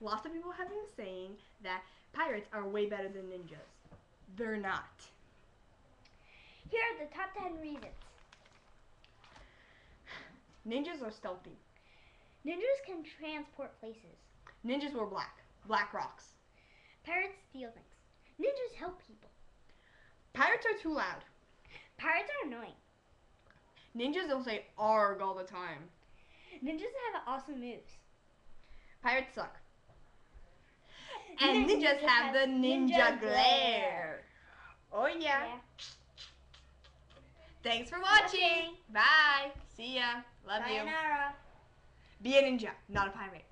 lots of people have been saying that pirates are way better than ninjas. They're not. Here are the top 10 reasons. Ninjas are stealthy. Ninjas can transport places. Ninjas wear black. Black rocks. Pirates steal things. Ninjas help people. Pirates are too loud. Pirates are annoying. Ninjas don't say arg all the time. Ninjas have awesome moves. Pirates suck. And ninjas, have the ninja, glare. Oh yeah. Thanks for watching. Bye. See ya. Love you. Sayonara. Be a ninja, not a pirate.